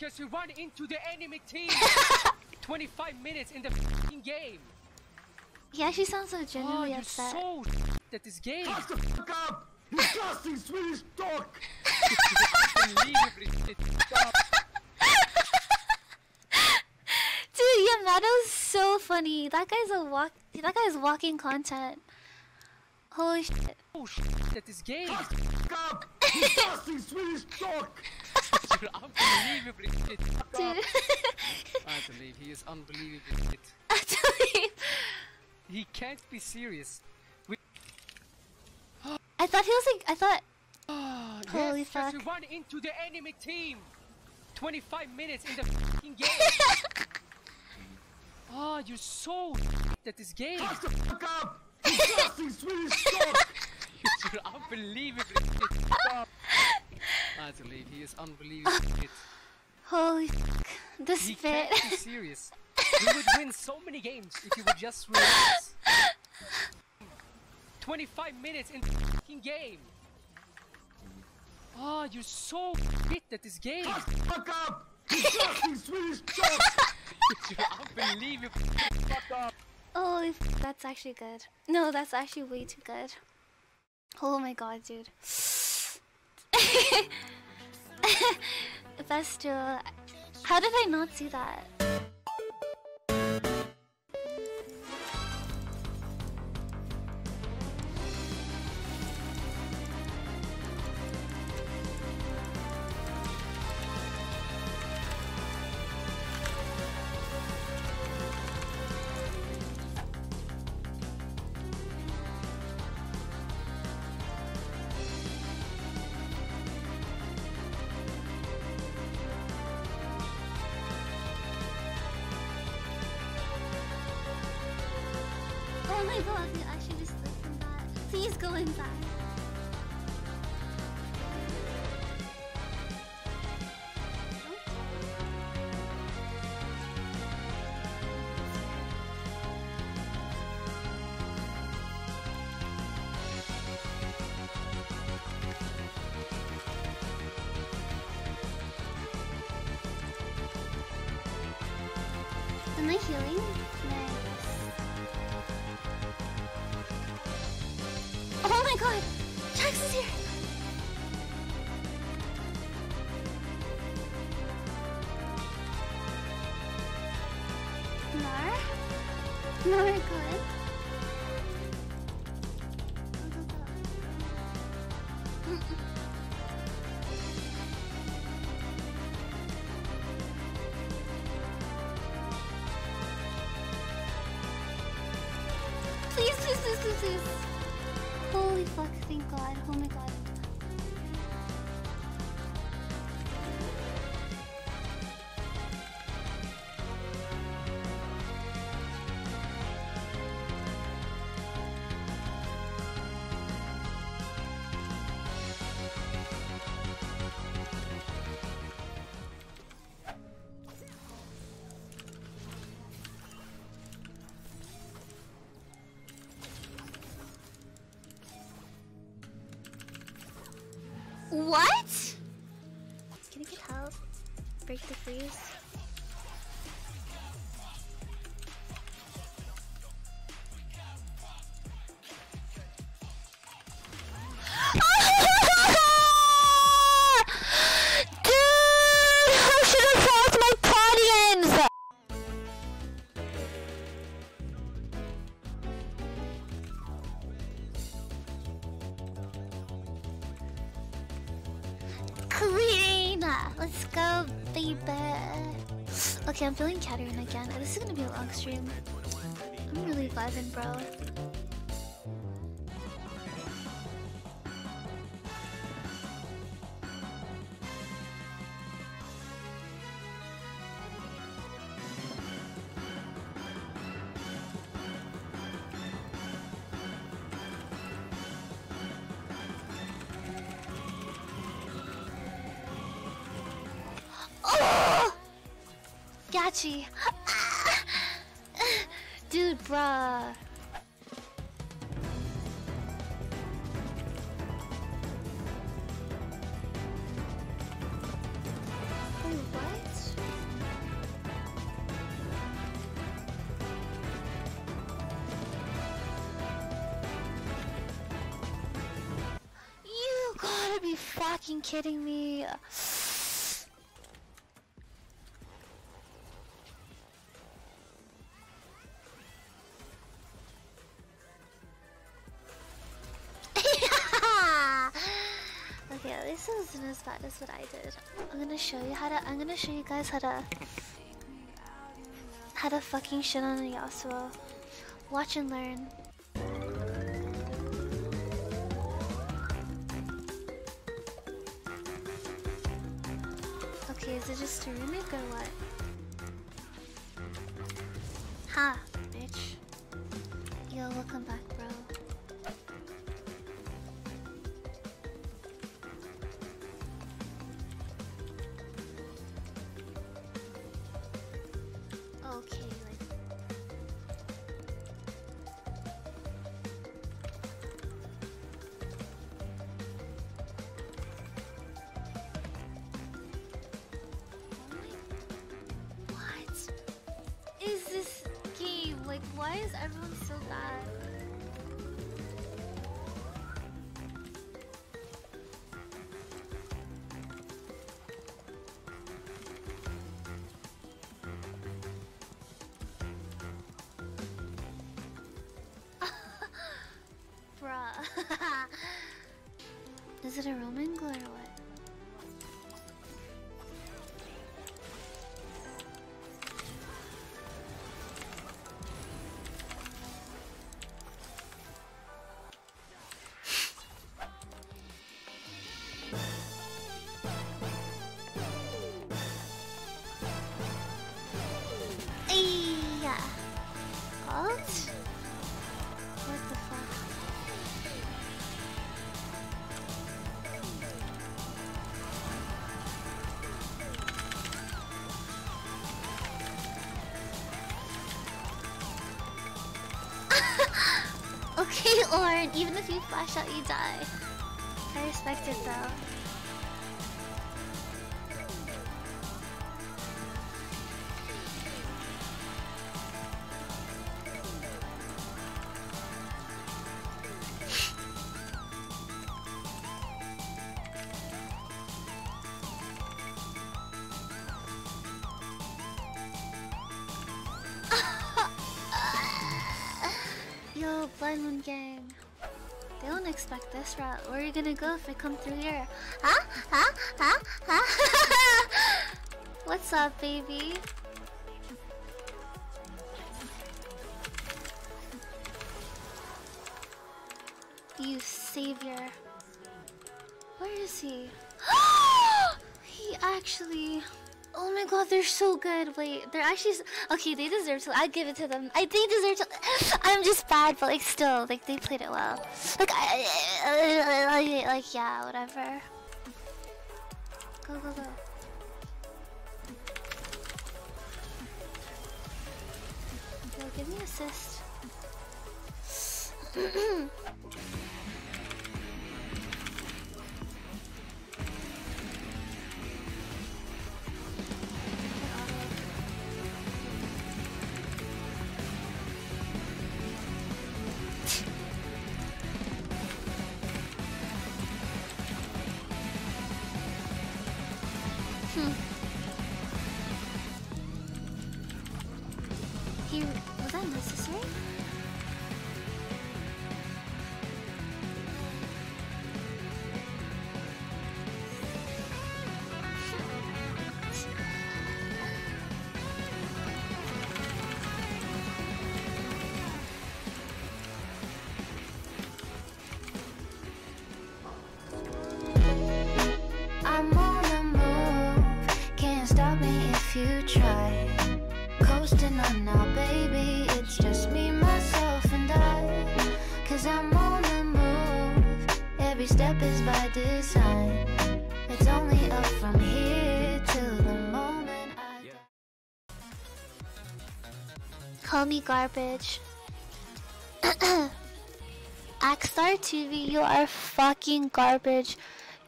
because you run into the enemy team. 25 minutes in the fing game. He actually sounds so Oh, genuinely you're upset. so at this game. Shut the fuck up! You disgusting Swedish dog! Unbelievably Dude, Yamato's so funny. That guy's a walk. That guy's walking content. Holy shit. Oh, shit at this game. Shut the fuck up! You disgusting Swedish dog! You're unbelievably shit. Dude. I believe he is unbelievably shit. Actually, He can't be serious. We I thought he was like. I thought. Ah, Holy yes, because you run into the enemy team. 25 minutes in the fing game. Oh, you're so at this game. Shut the fuck up! You disgusting Swedish dog! You're unbelievably shit. Stop. I he is unbelievably ah. shit. Holy fuck. This He fit. can't be serious. We would win so many games if you would just relax. 25 minutes in the fucking game. Oh, you're so fit at this game. Shut fuck up! You disgusting Swedish dog! You're unbelievable. Fuck up. Holy fuck, that's actually good. No, that's actually way too good. Oh my god, dude. true. How did I not see that? My god, you actually just. Please go inside. Am I healing? Nice. God! Jax is here! Nar? Nar, good. Please, god. Oh my god. What? Can I get help? Break the freeze? Let's go, baby! Okay, I'm feeling Katarina again. This is gonna be a long stream. I'm really vibing, bro. Gotcha. Dude, bruh. fucking kidding me? At least it wasn't as bad as what I did. I'm gonna show you how to. I'm gonna show you guys how to. How to fucking shit on a Yasuo. Watch and learn. Okay, is it just a remake or what? Ha, bitch. Yo, welcome back, Okay, like Oh What is this game? Like why is everyone is it a Roman or what? okay, Lauren, even if you flash out, you die. I respect it though. Yo, Moon Gang. They don't expect this route. Where are you gonna go if I come through here? Huh? Huh? Huh? Huh? What's up, baby? You savior. Where is he? he actually. Oh my god, they're so good. Wait, they're actually s- okay. They deserve to. I give it to them. I they deserve to. I'm just bad, but like still, like they played it well. Like I, like, yeah, whatever. Go go go. Yo, give me assist. Hmm. He was that necessary? Call me garbage. Axstar TV, you are fucking garbage.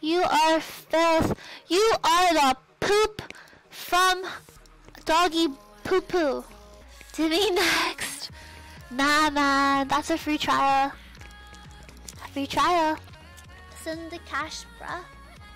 You are filth. You are the poop from doggy poo poo. To me next. Nah, man, that's a free trial. A free trial. Send the cash, bruh.